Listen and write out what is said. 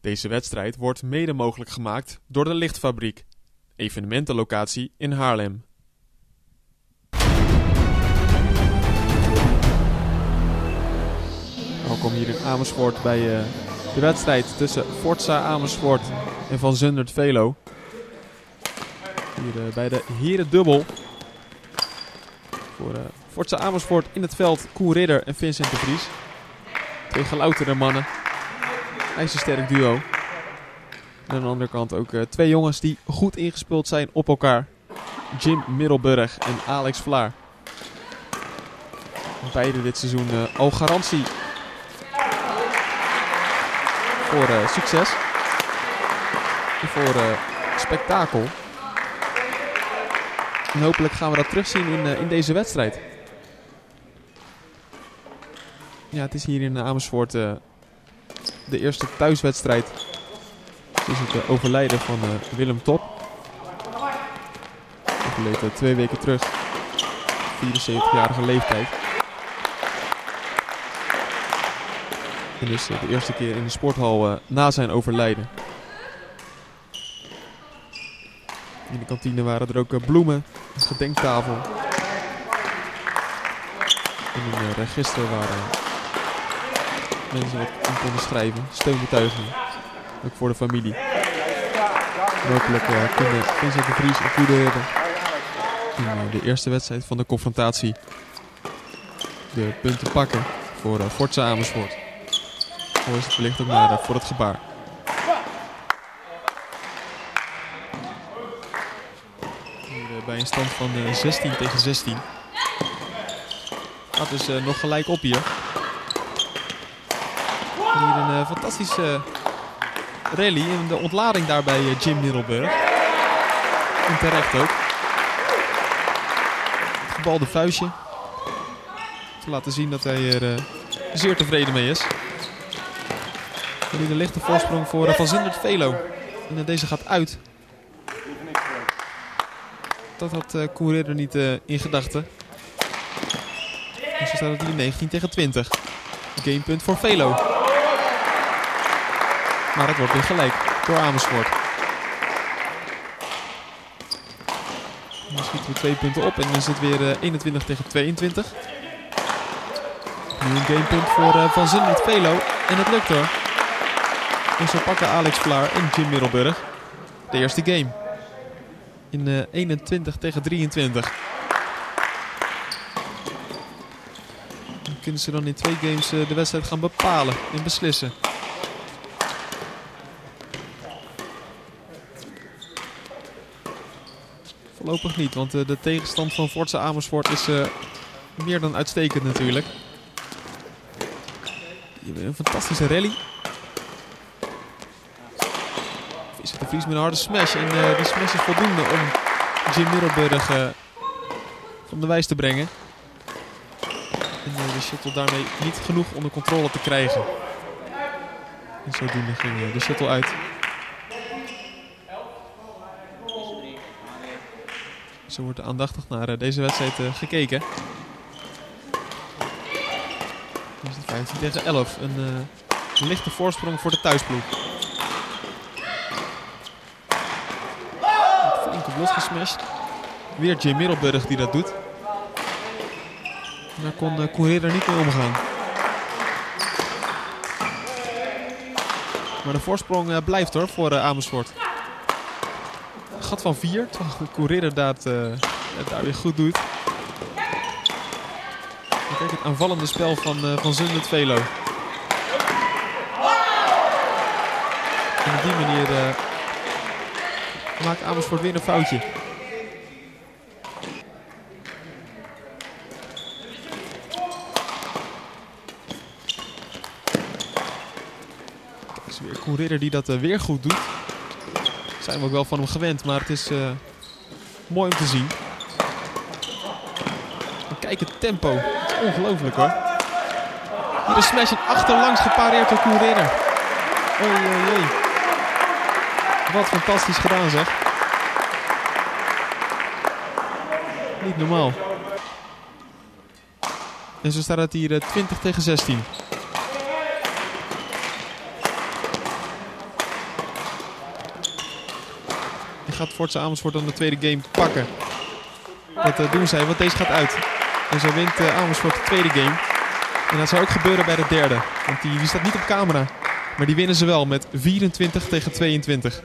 Deze wedstrijd wordt mede mogelijk gemaakt door de Lichtfabriek, evenementenlocatie in Haarlem. Welkom hier in Amersfoort bij uh, de wedstrijd tussen Forza Amersfoort en Van Zundert Velo. Hier uh, bij de Herendubbel. Voor uh, Forza Amersfoort in het veld Koen Ridder en Vincent de Vries. Twee gelouterde mannen. IJzersterk duo. En aan de andere kant ook uh, twee jongens die goed ingespeeld zijn op elkaar. Jim Middelburg en Alex Vlaar. Beide dit seizoen uh, al garantie voor uh, succes. En voor spektakel. Hopelijk gaan we dat terugzien in, in deze wedstrijd. Ja, het is hier in Amersfoort de eerste thuiswedstrijd. Is het uh, overlijden van uh, Willem Top. Overleed twee weken terug. 74-jarige leeftijd. En dus de eerste keer in de sporthal na zijn overlijden. In de kantine waren er ook bloemen, een gedenktafel. En een register waar mensen wat in konden schrijven. Steunbetuigingen. Ook voor de familie. Hopelijk uh, kunnen Vincent de Vries en Koede hebben in uh, de eerste wedstrijd van de confrontatie de punten pakken voor uh, Forza Amersfoort. Zo is het wellicht ook naar voor het gebaar. Hier bij een stand van 16 tegen 16. Gaat dus nog gelijk op hier. Hier een uh, fantastische rally. En de ontlading daar bij uh, Jim Middelburg. En terecht ook. Het gebalde vuistje. Te laten zien dat hij er uh, zeer tevreden mee is. En hier de lichte voorsprong voor Van Zundert Velo. En deze gaat uit. Dat had uh, Ridder niet in gedachten. Dus staat het hier 19 tegen 20. Gamepunt voor Velo. Maar het wordt weer gelijk door Amersfoort. Dan schieten we twee punten op en dan het weer uh, 21 tegen 22. Nu een gamepunt voor uh, Van Zundert Velo. En het lukt hoor. En zo pakken Alex Vlaar en Jim Middelburg de eerste game. In uh, 21 tegen 23. Dan kunnen ze dan in twee games de wedstrijd gaan bepalen en beslissen. Voorlopig niet, want uh, de tegenstand van Forza Amersfoort is uh, meer dan uitstekend natuurlijk. Een fantastische rally. Vincent de Vries met een harde smash. En uh, die smash is voldoende om Jim Middelburg van de wijs te brengen. En de shuttle daarmee niet genoeg onder controle te krijgen. En zodoende ging de shuttle uit. Zo wordt aandachtig naar uh, deze wedstrijd uh, gekeken. Dus het 15 tegen 11. Een uh, lichte voorsprong voor de thuisploeg. Flink op losgesmashed. Weer Jim Middelburg die dat doet. En daar kon uh, er niet mee omgaan. Maar de voorsprong blijft hoor voor Amersfoort gat van 4. Terwijl Courrier dat uh, het daar weer goed doet. Kijk het aanvallende spel van, uh, van Zundert Velo. Op die manier uh, maakt Amersfoort weer een foutje. Het is weer Koen die dat weer goed doet zijn we ook wel van hem gewend, maar het is uh, mooi om te zien. En kijk het tempo. Ongelooflijk hoor. Hier smash en achterlangs gepareerd door Koen Ridder. Oei, oei. Wat fantastisch gedaan zeg. Niet normaal. En zo staat het hier uh, 20 tegen 16. Gaat Forza Amersfoort dan de tweede game pakken. Dat eh, doen zij, want deze gaat uit. En zo wint uh, Amersfoort de tweede game. En dat zou ook gebeuren bij de derde. Want die, die staat niet op camera. Maar die winnen ze wel met 24 tegen 22.